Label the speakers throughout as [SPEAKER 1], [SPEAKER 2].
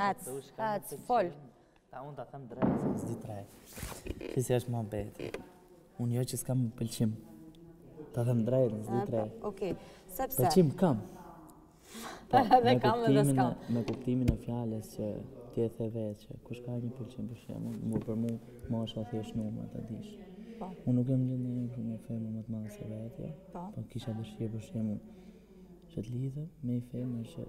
[SPEAKER 1] Ec, ec, fol.
[SPEAKER 2] Ta unë ta them drejt, se s'di të rrej. Ti si është muhabeti. Unë jo që s'kam pëlqim. Ta them drejt, s'di të rrej.
[SPEAKER 1] Okej, sepse...
[SPEAKER 2] Pëlqim kam.
[SPEAKER 1] Po,
[SPEAKER 2] dhe
[SPEAKER 1] kam
[SPEAKER 2] dhe
[SPEAKER 1] s'kam.
[SPEAKER 2] Me kuptimin e fjalës që ti e the vetë që kush ka një pëlqim për shembull, mu për mu, ma është atë është numë, ta dish.
[SPEAKER 1] Po.
[SPEAKER 2] Unë nuk jam gjithë një për një femër më të madhë se vetja,
[SPEAKER 1] po.
[SPEAKER 2] po kisha dëshirë për shembull që të
[SPEAKER 1] lidhem me
[SPEAKER 3] një
[SPEAKER 2] femër që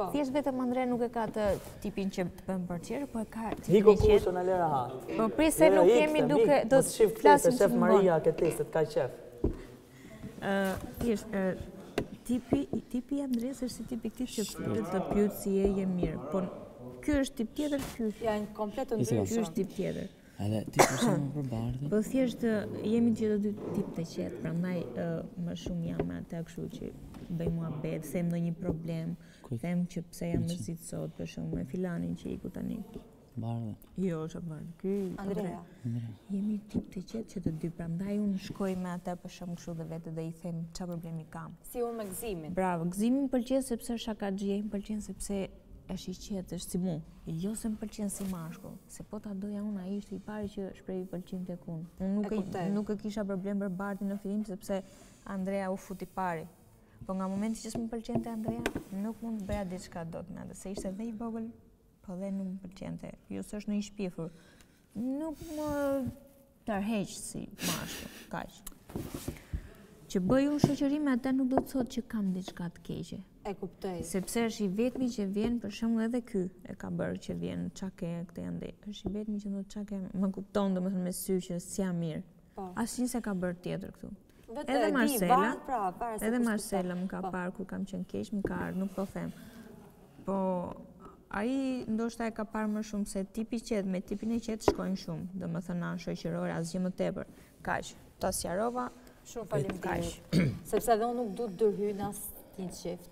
[SPEAKER 3] Thjesht vetëm Andrea nuk e ka atë tipin që të bëmë përqirë, po e ka tipin e qetë.
[SPEAKER 2] Shiko kusën e lera ha.
[SPEAKER 3] Po prit se nuk kemi duke do
[SPEAKER 2] të
[SPEAKER 3] shifë
[SPEAKER 2] këtë
[SPEAKER 3] se
[SPEAKER 2] shef Maria ke ti se të ka
[SPEAKER 3] qejf. Thjesht, tipi, tipi i Andreas është si tipi ti që të të pyesë si e je mirë, po kjo është tip tjetër, kjo është
[SPEAKER 1] komplet
[SPEAKER 3] ndryshe.
[SPEAKER 1] Kjo
[SPEAKER 3] është tip tjetër.
[SPEAKER 2] Edhe ti për shembull për Bardhin.
[SPEAKER 3] Po thjesht jemi që të dy tipa të qetë, prandaj më shumë jam me atë kështu që bëj muhabet, them ndonjë problem, them që pse jam mërzit sot, për shembull me filanin që iku tani.
[SPEAKER 2] Bardhë.
[SPEAKER 3] Jo, s'është Bardhi. Ky
[SPEAKER 1] Andrea.
[SPEAKER 3] Jemi tipa të qetë që të dy, prandaj unë shkoj me atë për shembull kështu dhe vetë dhe i them çfarë problemi kam.
[SPEAKER 1] Si unë me Gëzimin.
[SPEAKER 3] Bravo, Gëzimi më pëlqen sepse është shakaxhi, më pëlqen sepse Është i qetë, është si mu. Jo se më pëlqen si mashkull, se po ta doja unë, ai ishte i pari që shprehi pëlqim tek unë. Unë nuk
[SPEAKER 1] e,
[SPEAKER 3] nuk e kisha problem për Bardhin në fillim sepse Andrea u fut i pari. Po nga momenti që s'më pëlqente Andrea, nuk mund të bëja diçka dot me atë, se ishte dhe i vogël, po dhe nuk më pëlqente. Jo se është ndonjë i shpifur. Nuk më Tërheq si mashkull, kaq. Që bëj unë shoqëri me atë nuk do të thotë që kam diçka të keqe.
[SPEAKER 1] E kuptoj.
[SPEAKER 3] Sepse është i vetmi që vjen për shembull edhe ky e ka bërë që vjen ça ke këtë ende. Është i vetmi që thotë ça ke, më kupton domethënë me sy që s'jam mirë.
[SPEAKER 1] Po.
[SPEAKER 3] Asnjë s'e ka bërë tjetër këtu. Edhe
[SPEAKER 1] Marsela,
[SPEAKER 3] edhe
[SPEAKER 1] Marsela
[SPEAKER 3] më ka parë kur kam qenë keq, më ka ardhë, nuk po them. Po, ai ndoshta e ka parë më shumë se tipi i qetë me tipin e qetë shkojnë shumë, domethënë anë shoqërore, asgjë më tepër. Kaq, ta sqarova,
[SPEAKER 1] shumë faleminderit kaq. Sepse edhe unë nuk du të ndërhyj në
[SPEAKER 2] asnjë çift.